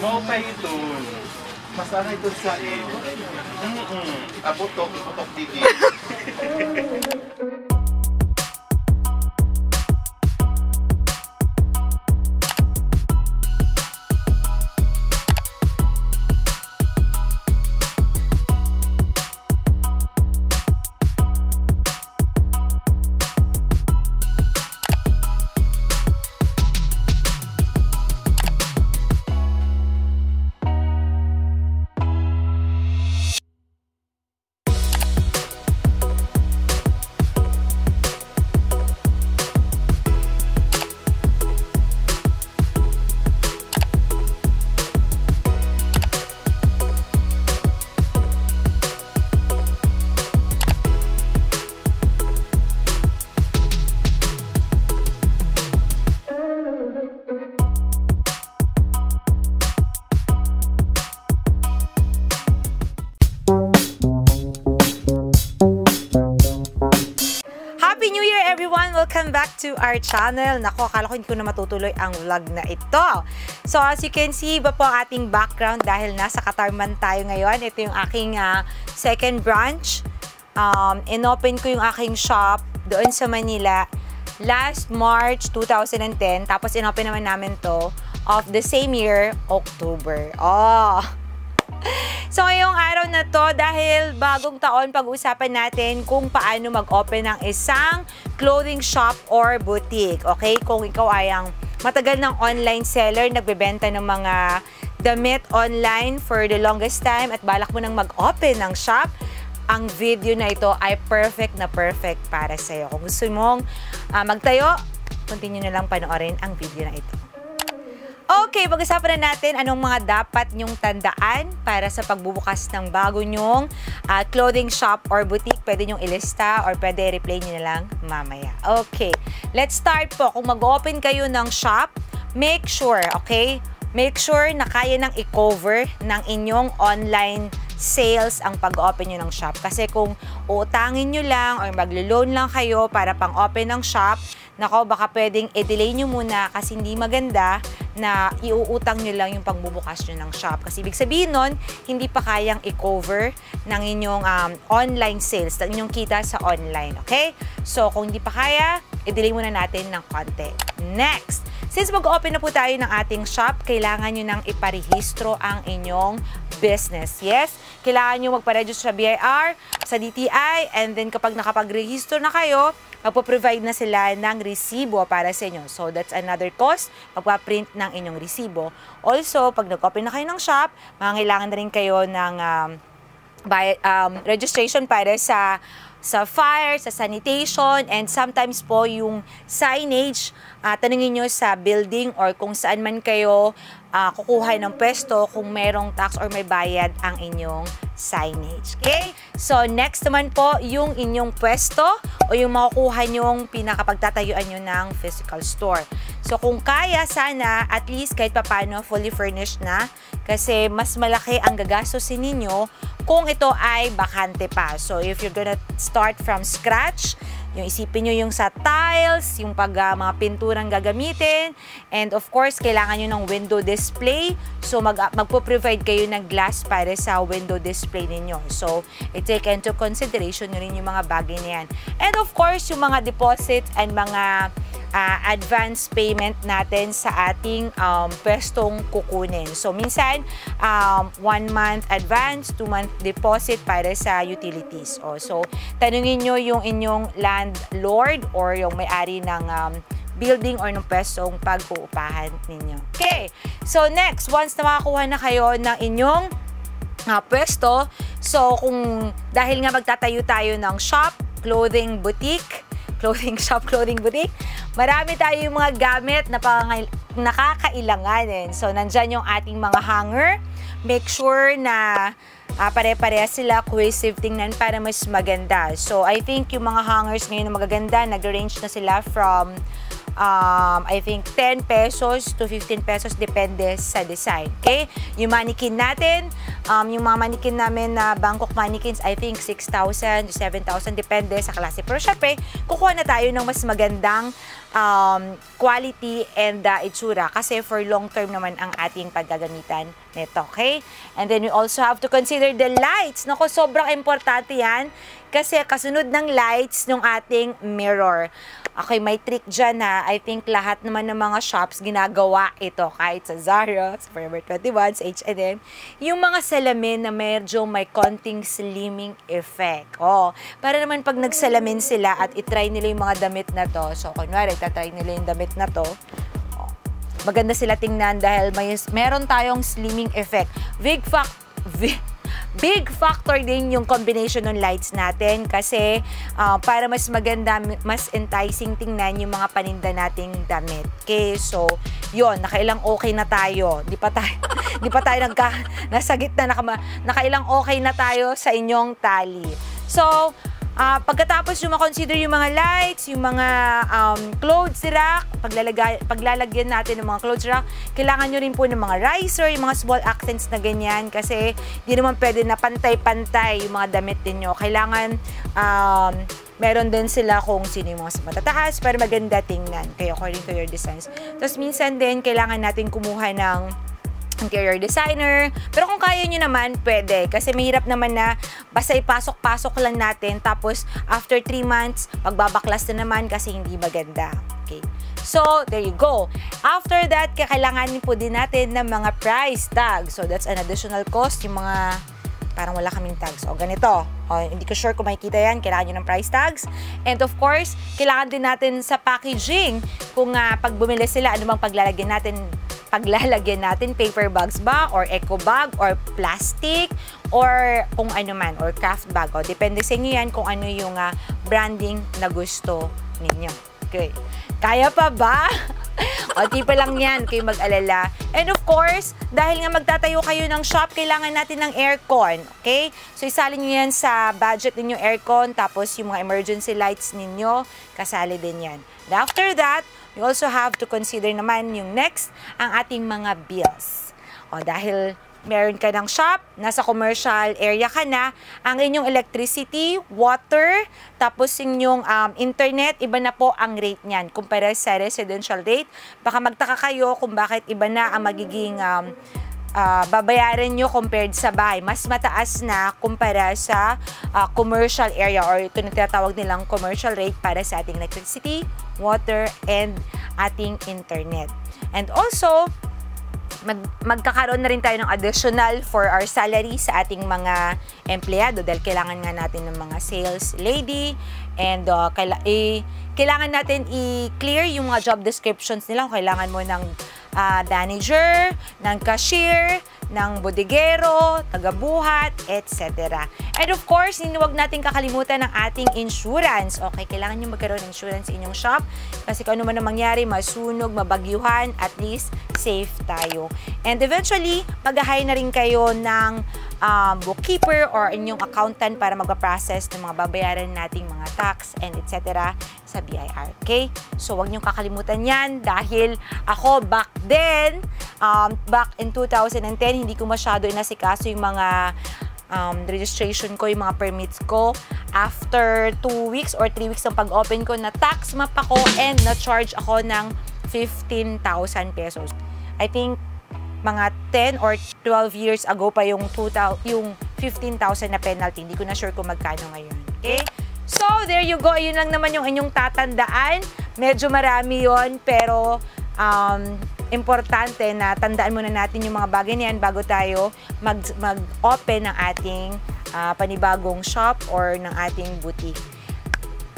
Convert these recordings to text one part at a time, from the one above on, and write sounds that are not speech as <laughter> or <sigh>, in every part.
Mau pa ito. Masana ito sa eh. Mm-mm. Abutok, iputok didi. <laughs> Welcome back to our channel. Nako, akala ko hindi ko na matutuloy ang vlog na ito. So as you can see, iba po ang ating background dahil nasa Katarman tayo ngayon. Ito yung aking ah, second branch. Um, inopen ko yung aking shop doon sa Manila last March 2010. Tapos inopen naman namin to of the same year, October. Oh! So ngayong araw na to, dahil bagong taon, pag-uusapan natin kung paano mag-open ng isang clothing shop or boutique. Okay? Kung ikaw ay ang matagal ng online seller, nagbebenta ng mga damit online for the longest time at balak mo nang mag-open ng shop, ang video na ito ay perfect na perfect para sa'yo. Kung gusto mong ah, magtayo, continue na lang panoorin ang video na ito. Okay, pag-usapan na natin anong mga dapat nyong tandaan para sa pagbubukas ng bago nyong ah, clothing shop or boutique. Pwede nyong ilista or pwede replay nyo na lang mamaya. Okay, let's start po. Kung mag-open kayo ng shop, make sure, okay? Make sure na kaya nang i-cover ng inyong online sales ang pag-open nyo ng shop. Kasi kung utangin nyo lang or maglo-loan lang kayo para pang-open ng shop, nako baka pwedeng i-delay nyo muna kasi hindi maganda na iuutang nyo lang yung pagbubukas nyo ng shop. Kasi ibig sabihin nun, hindi pa kayang i-cover ng inyong um, online sales, ng inyong kita sa online. Okay? So, kung hindi pa kaya, i-delay muna natin ng konti. Next, since mag-open na po tayo ng ating shop, kailangan nyo nang iparehistro ang inyong business. Yes? Kailangan nyo magpa-register sa BIR, sa DTI, and then kapag nakapag-register na kayo, magpo-provide na sila ng resibo para sa inyo. So, that's another cost, magpa-print ng inyong resibo. Also, pag nag-open na kayo ng shop, mangangailangan na rin kayo ng um, by, um, registration para sa sa fire, sa sanitation, and sometimes po yung signage, uh, tanungin nyo sa building or kung saan man kayo uh, kukuha ng pwesto kung merong tax or may bayad ang inyong signage. Okay? So, next naman po, yung inyong pwesto o yung makukuha nyong pinakapagtatayuan nyo ng physical store. So, kung kaya sana, at least kahit papano, fully furnished na kasi mas malaki ang gagastusin ninyo kung ito ay bakante pa. So, if you're gonna start from scratch, yung isipin nyo yung sa tiles, yung pag uh, mga pinturang gagamitin, and of course, kailangan nyo ng window display. So, mag, magpo-provide kayo ng glass para sa window display ninyo. So, i-take into consideration nyo rin yung mga bagay na yan. And of course, yung mga deposits and mga uh, advance payment natin sa ating um, pwestong kukunin. So, minsan, um, one month advance, two month deposit para sa utilities. O, so, tanungin nyo yung inyong landlord or yung may-ari ng um, building or ng pwestong pag-uupahan ninyo. Okay, so next, once na makakuha na kayo ng inyong uh, pwesto, so kung dahil nga magtatayo tayo ng shop, clothing boutique, clothing <laughs> shop, clothing boutique, marami tayong mga gamit na pangay- nakakailanganin. So, nandyan yung ating mga hanger. Make sure na uh, pare-pareha sila, cohesive tingnan para mas maganda. So, I think yung mga hangers ngayon na magaganda, nag-range na sila from um, I think 10 pesos to 15 pesos depende sa design. Okay? Yung mannequin natin, um, yung mga mannequin namin na Bangkok mannequins, I think 6,000 to 7,000 depende sa klase. Pero syempre, kukuha na tayo ng mas magandang um, quality and uh, itsura kasi for long term naman ang ating paggagamitan nito, okay? And then we also have to consider the lights. Nako, sobrang importante yan kasi kasunod ng lights ng ating mirror. Okay, may trick dyan ha. I think lahat naman ng mga shops ginagawa ito. Kahit sa Zara, sa Forever 21, sa H&M. Yung mga salamin na medyo may konting slimming effect. Oh, para naman pag nagsalamin sila at itry nila yung mga damit na to. So, kunwari, tatry nila yung damit na to maganda sila tingnan dahil may meron tayong slimming effect. Big fact, big, big factor din yung combination ng lights natin kasi uh, para mas maganda, mas enticing tingnan yung mga paninda nating damit. Okay, so yon nakailang okay na tayo. Di pa tayo, <laughs> di pa tayo nagka, nasa gitna, naka, nakailang okay na tayo sa inyong tali. So, Uh, pagkatapos yung makonsider yung mga lights, yung mga um, clothes rack, paglalagay, paglalagyan natin ng mga clothes rack, kailangan nyo rin po ng mga riser, yung mga small accents na ganyan kasi di naman pwede na pantay-pantay yung mga damit ninyo. Kailangan um, meron din sila kung sino yung mga matataas para maganda tingnan kayo according to your designs. Tapos minsan din, kailangan natin kumuha ng interior designer. Pero kung kaya nyo naman, pwede. Kasi mahirap naman na basta ipasok-pasok lang natin. Tapos, after 3 months, magbabaklas na naman kasi hindi maganda. Okay. So, there you go. After that, kakailanganin po din natin ng mga price tag. So, that's an additional cost. Yung mga parang wala kaming tags. O, ganito. O, hindi ko sure kung makikita yan. Kailangan nyo ng price tags. And of course, kailangan din natin sa packaging. Kung uh, pag bumili sila, ano bang paglalagyan natin paglalagyan natin paper bags ba or eco bag or plastic or kung ano man or craft bag. O, depende sa inyo yan kung ano yung uh, branding na gusto ninyo. Okay. Kaya pa ba? <laughs> o, di pa lang yan, kayo mag-alala. And of course, dahil nga magtatayo kayo ng shop, kailangan natin ng aircon. Okay? So, isalin nyo yan sa budget ninyo aircon, tapos yung mga emergency lights ninyo, kasali din yan. And after that, we also have to consider naman yung next, ang ating mga bills. O dahil meron ka ng shop, nasa commercial area ka na, ang inyong electricity, water, tapos inyong um, internet, iba na po ang rate niyan kumpara sa residential rate. Baka magtaka kayo kung bakit iba na ang magiging um, uh, babayaran nyo compared sa bahay. Mas mataas na kumpara sa uh, commercial area or ito na tinatawag nilang commercial rate para sa ating electricity, water, and ating internet. And also, mag, magkakaroon na rin tayo ng additional for our salary sa ating mga empleyado dahil kailangan nga natin ng mga sales lady and uh, kaila, eh, kailangan natin i-clear yung mga job descriptions nila. Kailangan mo ng uh, manager, ng cashier, ng bodigero, tagabuhat, etc. And of course, huwag natin kakalimutan ng ating insurance. Okay, kailangan nyo magkaroon ng insurance sa inyong shop kasi kung ano man ang mangyari, masunog, mabagyuhan, at least safe tayo. And eventually, mag-hire na rin kayo ng um, bookkeeper or inyong accountant para mag-process ng mga babayaran nating mga tax and etc. sa BIR. Okay? So, wag niyong kakalimutan yan dahil ako back then, um, back in 2010, hindi ko masyado inasikaso yung mga um, registration ko, yung mga permits ko. After 2 weeks or 3 weeks ng pag-open ko, na tax map ako and na-charge ako ng 15,000 pesos. I think mga 10 or 12 years ago pa yung 2,000, yung 15,000 na penalty. Hindi ko na sure kung magkano ngayon. Okay? So, there you go. Yun lang naman yung inyong tatandaan. Medyo marami yon pero um, importante na tandaan muna natin yung mga bagay niyan bago tayo mag, mag-open ng ating uh, panibagong shop or ng ating boutique.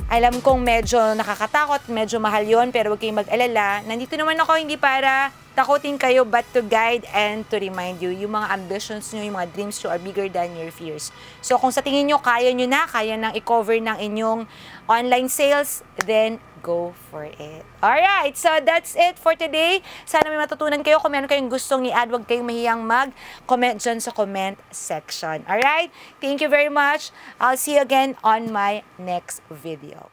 Alam kong medyo nakakatakot, medyo mahal yon pero huwag kayong mag-alala. Nandito naman ako hindi para takutin kayo but to guide and to remind you yung mga ambitions nyo, yung mga dreams nyo are bigger than your fears. So kung sa tingin nyo kaya nyo na, kaya nang i-cover ng inyong online sales, then go for it. Alright, so that's it for today. Sana may matutunan kayo. Kung meron kayong gustong i-add, huwag kayong mahiyang mag-comment dyan sa comment section. Alright, thank you very much. I'll see you again on my next video.